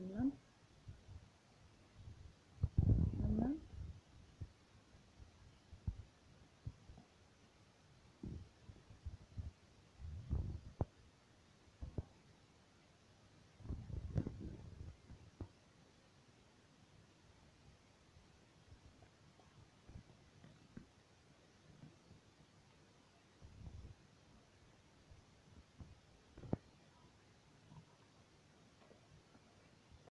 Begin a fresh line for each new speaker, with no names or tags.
করলাম